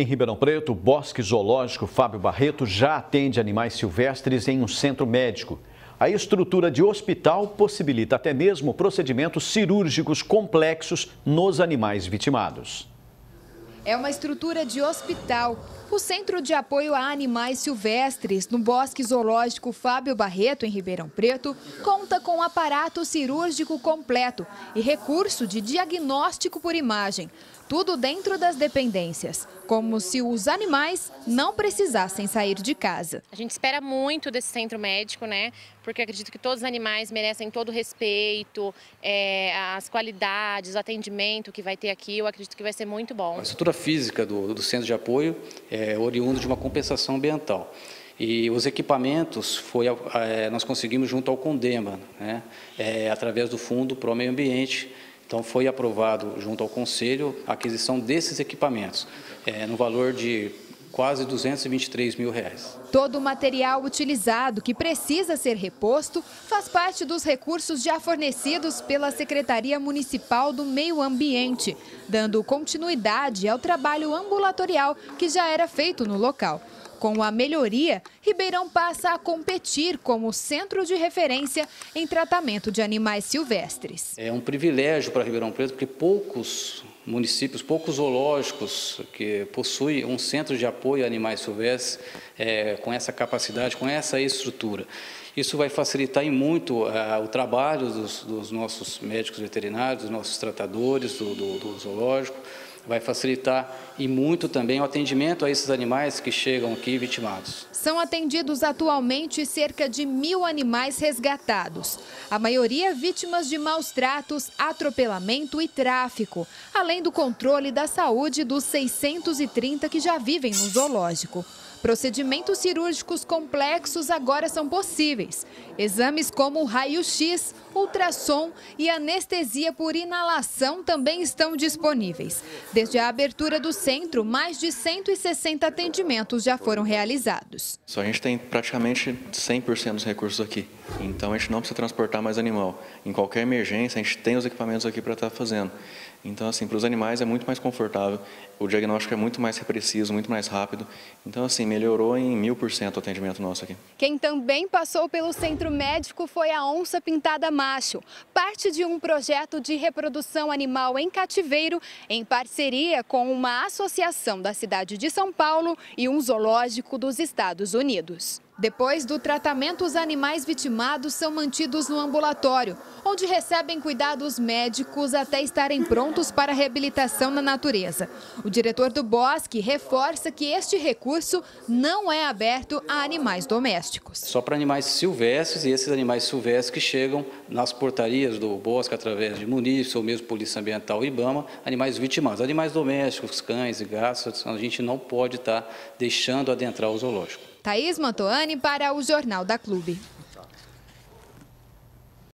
Em Ribeirão Preto, o Bosque Zoológico Fábio Barreto já atende animais silvestres em um centro médico. A estrutura de hospital possibilita até mesmo procedimentos cirúrgicos complexos nos animais vitimados. É uma estrutura de hospital. O Centro de Apoio a Animais Silvestres, no Bosque Zoológico Fábio Barreto, em Ribeirão Preto, conta com aparato cirúrgico completo e recurso de diagnóstico por imagem. Tudo dentro das dependências, como se os animais não precisassem sair de casa. A gente espera muito desse centro médico, né? Porque acredito que todos os animais merecem todo o respeito, é, as qualidades, o atendimento que vai ter aqui, eu acredito que vai ser muito bom. A estrutura física do, do centro de apoio é oriunda de uma compensação ambiental. E os equipamentos foi, é, nós conseguimos junto ao Condema, né, é, através do Fundo Pro Meio Ambiente, então, foi aprovado junto ao Conselho a aquisição desses equipamentos, é, no valor de quase 223 mil reais. Todo o material utilizado que precisa ser reposto faz parte dos recursos já fornecidos pela Secretaria Municipal do Meio Ambiente, dando continuidade ao trabalho ambulatorial que já era feito no local. Com a melhoria, Ribeirão passa a competir como centro de referência em tratamento de animais silvestres. É um privilégio para Ribeirão Preto, porque poucos municípios, poucos zoológicos que possuem um centro de apoio a animais silvestres é, com essa capacidade, com essa estrutura. Isso vai facilitar em muito uh, o trabalho dos, dos, nossos médicos veterinários, dos nossos tratadores do, do, do zoológico, vai facilitar e muito também o atendimento a esses animais que chegam aqui vitimados. São atendidos atualmente cerca de mil animais resgatados, a maioria vítimas de maus tratos, atropelamento e tráfico, além do controle da saúde dos 630 que já vivem no zoológico. Procedimentos cirúrgicos complexos agora são possíveis. Exames como raio-x, ultrassom e anestesia por inalação também estão disponíveis. Desde a abertura do centro, mais de 160 atendimentos já foram realizados. Só a gente tem praticamente 100% dos recursos aqui, então a gente não precisa transportar mais animal. Em qualquer emergência, a gente tem os equipamentos aqui para estar fazendo. Então, assim, para os animais é muito mais confortável, o diagnóstico é muito mais preciso, muito mais rápido. Então, assim, melhorou em mil por cento o atendimento nosso aqui. Quem também passou pelo centro médico foi a onça pintada macho, parte de um projeto de reprodução animal em cativeiro, em parceria com uma associação da cidade de São Paulo e um zoológico dos Estados Unidos. Depois do tratamento, os animais vitimados são mantidos no ambulatório, onde recebem cuidados médicos até estarem prontos para reabilitação na natureza. O diretor do Bosque reforça que este recurso não é aberto a animais domésticos. Só para animais silvestres e esses animais silvestres que chegam nas portarias do Bosque através de munícipe ou mesmo Polícia Ambiental IBAMA, animais vitimados. Animais domésticos, cães e gatos, a gente não pode estar deixando adentrar o zoológico. Thaís Mantoani para o Jornal da Clube.